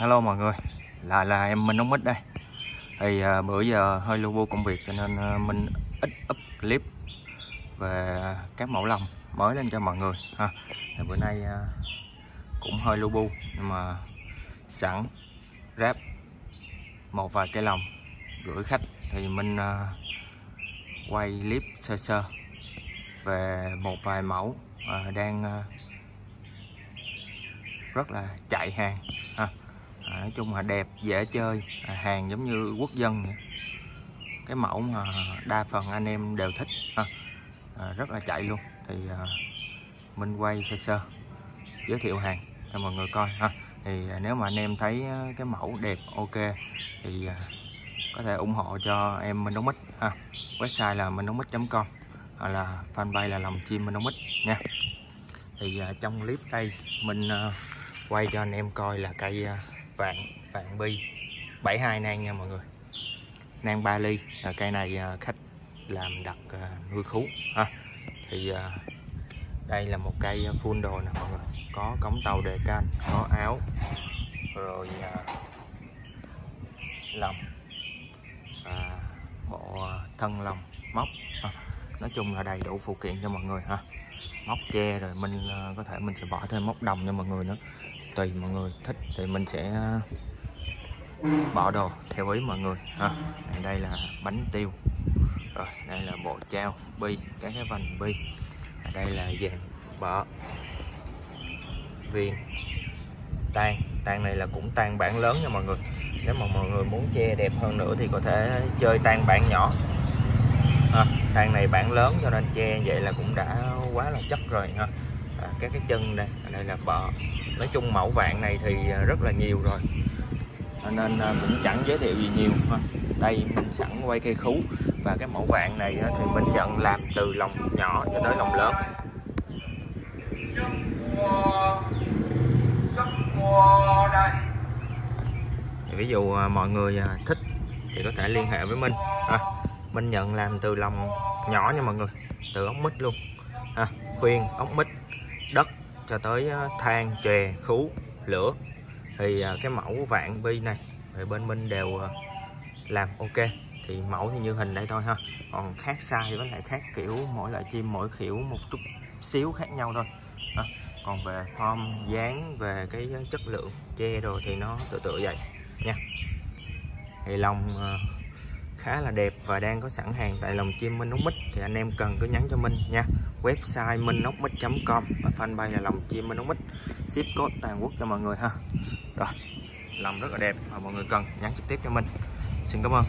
hello mọi người. Là là em Minh Ông Mít đây. Thì à, bữa giờ hơi lu bu công việc cho nên à, mình ít up clip về các mẫu lòng mới lên cho mọi người ha. Thì bữa nay à, cũng hơi lu bu nhưng mà sẵn ráp một vài cái lòng gửi khách. Thì mình à, quay clip sơ sơ về một vài mẫu à, đang à, rất là chạy hàng à, nói chung là đẹp dễ chơi. À, hàng giống như quốc dân vậy. cái mẫu mà đa phần anh em đều thích. À, à, rất là chạy luôn. Thì à, Minh quay sơ sơ giới thiệu hàng cho mọi người coi. Ha thì à, nếu mà anh em thấy à, cái mẫu đẹp ok thì à, có thể ủng hộ cho em Minh Đóng Mít. Ha website là minh đóng mít.com hoặc là fanpage là lòng chim Minh Đóng Mít nha. Thì à, trong clip đây mình à, quay cho anh em coi là cây vạn vạn bi. 72 nang nha mọi người. Nang 3 ly à, cây này à, khách làm đặt à, nuôi khú ha. Thì à, đây là một cây full đồ nè mọi người. Có cống tàu đề can có áo rồi à, lòng à, bộ à, thân lòng móc à, nói chung là đầy đủ phụ kiện cho mọi người ha móc tre rồi mình ờ, có thể mình sẽ bỏ thêm móc đồng cho mọi người nữa. Tùy mọi người thích thì mình sẽ ờ, bỏ đồ theo ý mọi người. À, đây là bánh tiêu. Rồi đây là bộ trao bi các cái vành bi. Đây là vàng bọ viên tan tan này là cũng tan bản lớn nha mọi người. Nếu mà mọi người muốn che đẹp hơn nữa thì có thể chơi tan bản nhỏ ha. thang này bản lớn cho nên che vậy là cũng đã quá là chất rồi ha. À, các cái chân đây đây là bọ nói chung mẫu vạn này thì rất là nhiều rồi. Cho nên à, cũng chẳng giới thiệu gì nhiều ha. Đây mình sẵn quay cây khú. Và cái mẫu vạn này thì mình nhận làm từ lòng nhỏ cho tới lòng lớn. Thì ví dụ à, mọi người à, thích thì có thể liên hệ với Minh mình nhận làm từ lòng nhỏ nha mọi người. Từ ống mít luôn. À, khuyên ống mít đất cho tới ờ, than chè khú lửa. Thì ờ, cái mẫu vạn bi này thì bên mình đều ờ, làm ok. Thì mẫu thì như hình đây thôi ha. Còn khác size với lại khác kiểu mỗi loại chim mỗi kiểu một chút xíu khác nhau thôi. À, còn về form dáng về cái chất lượng che rồi thì nó tự tự vậy nha. Thì lòng khá là đẹp và đang có sẵn hàng tại lòng chim Minh Ốc Mít. Thì anh em cần cứ nhắn cho Minh nha. Website minh ốc mít.com và fanpage là lòng chim Minh Ốc Mít. Ship code toàn quốc cho mọi người ha. Rồi, lòng rất là đẹp và mọi người cần nhắn trực tiếp cho mình xin cảm ơn.